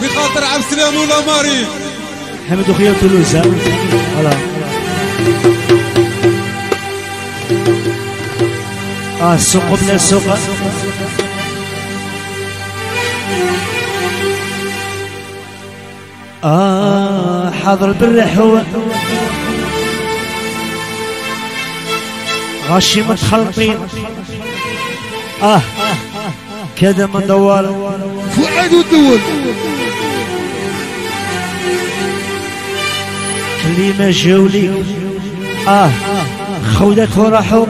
في خاطر عبد السلام والاماري حمد وخيا تولوز فوالا آه السوق بلا السوق. آه حاضر بالريح هو. غاشي متخلطين آه كذا من دوار. فؤاد والدول اللي ما جاولي آه خودك وراحوا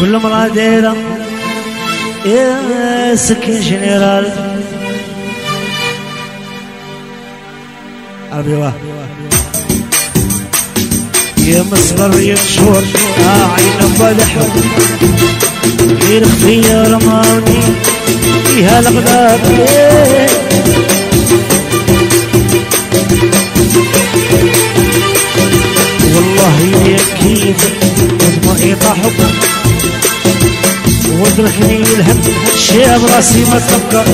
كل مرة دايرة. يا سكين جنرال. عربي واه يا مصبر يا شهور آه عين فالح غير اختيار ماوني فيها الغدار والله يا كيف ما يطاحب وادركني الهم شاب راسي ما تفكر.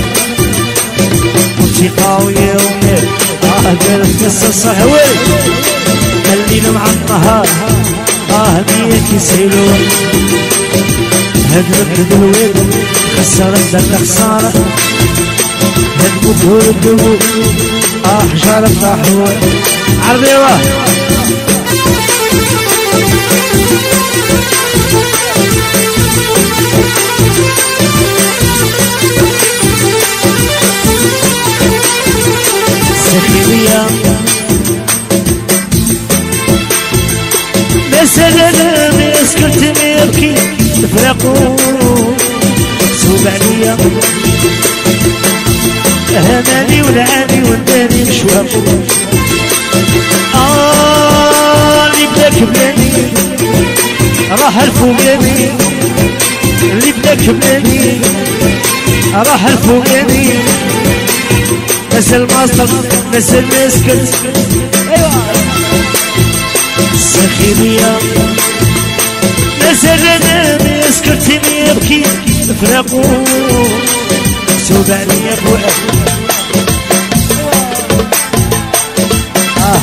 موسيقى ويومين آه قلت قصة صحوي الليل مع النهار آه بيك يسيلون هدرك دلوين خسر الدم خسارة. هدبو فول الدبو آه حجارة طاحون عرضي واه سوب عليا هماني ولعاني وداني مشواقو آه اللي بلاك بلاني راح الفوقاني اللي بلاك بلاني راح الفوقاني مثل مصر مثل مسكت أيوه. سخيرية يبكي فراقو سود عليا بوعد آه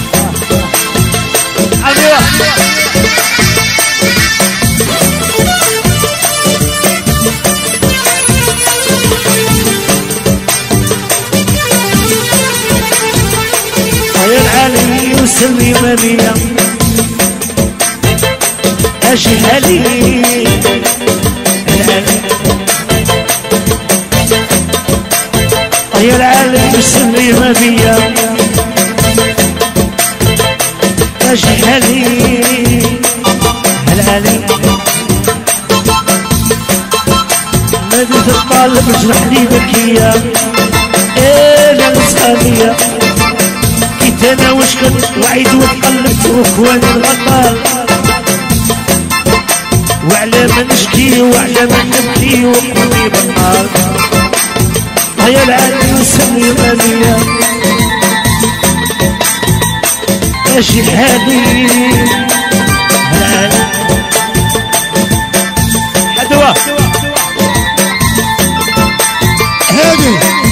أيوه. يا العالي وسمي مبيا اشي حالي يا العالي وسمي مبيا. اشي حالي العالي مدينة الطالب اجرح لي بكية لا مسألية كنت أنا وش كنت وعيد وتقلبت وكوان الغطال وعلى ما نشكي وعلى ما نبكي وقلبي بطال هيا العالم سمي غالية ماشي حالي حدوة. هادي.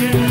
yeah.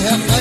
have